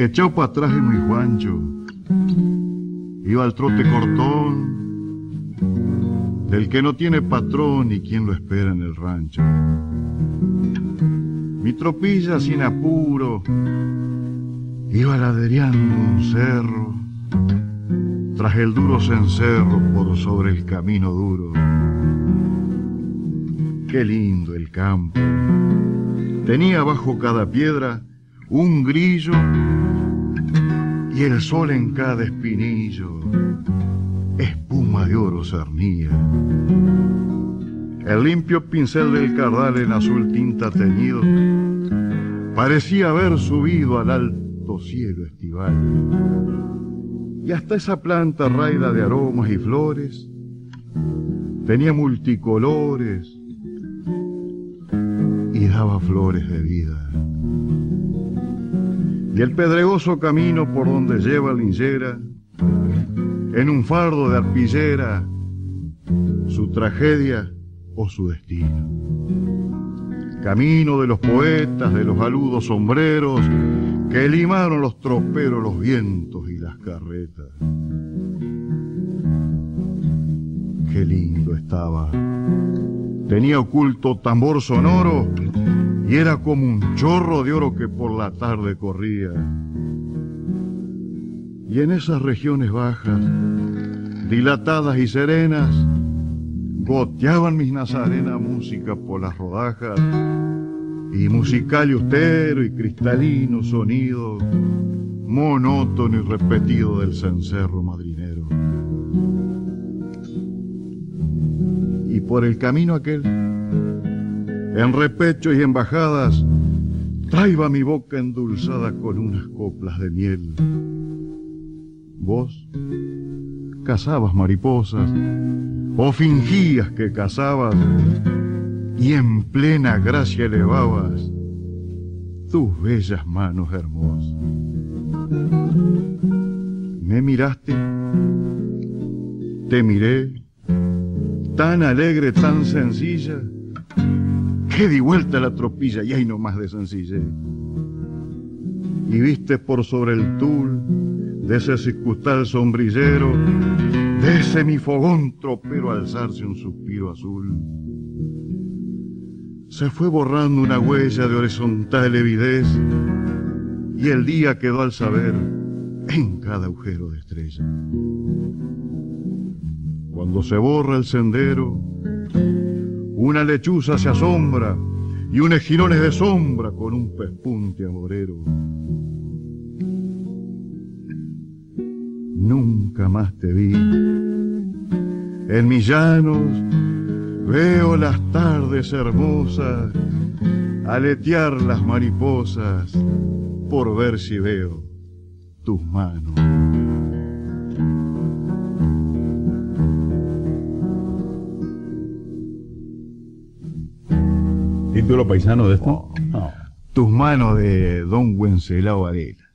Echado para atrás y muy Juancho. Iba al trote cortón del que no tiene patrón y quien lo espera en el rancho. Mi tropilla sin apuro iba ladriando un cerro tras el duro cencerro por sobre el camino duro. Qué lindo el campo. Tenía bajo cada piedra un grillo y el sol en cada espinillo espuma de oro cernía. El limpio pincel del cardal en azul tinta teñido parecía haber subido al alto cielo estival. Y hasta esa planta raida de aromas y flores tenía multicolores y daba flores de vida y el pedregoso camino por donde lleva linchera, en un fardo de arpillera, su tragedia o su destino. Camino de los poetas, de los aludos sombreros, que limaron los troperos, los vientos y las carretas. Qué lindo estaba. Tenía oculto tambor sonoro y era como un chorro de oro que por la tarde corría. Y en esas regiones bajas, dilatadas y serenas, goteaban mis nazarenas música por las rodajas y musical y austero y cristalino sonido monótono y repetido del cencerro madrinero. Y por el camino aquel en repecho y embajadas, traiba mi boca endulzada con unas coplas de miel. Vos cazabas mariposas o fingías que cazabas y en plena gracia elevabas tus bellas manos hermosas. Me miraste, te miré, tan alegre, tan sencilla, que di vuelta la tropilla y hay no más de sencillez. Y viste por sobre el tul de ese circunstal sombrillero, de ese mi fogón tropero alzarse un suspiro azul. Se fue borrando una huella de horizontal evidez y el día quedó al saber en cada agujero de estrella. Cuando se borra el sendero, una lechuza se asombra y un girones de sombra con un pespunte amorero. Nunca más te vi. En mis llanos veo las tardes hermosas, aletear las mariposas por ver si veo tus manos. ¿Título paisano de esto? Tus manos de Don Wenceslao Adela.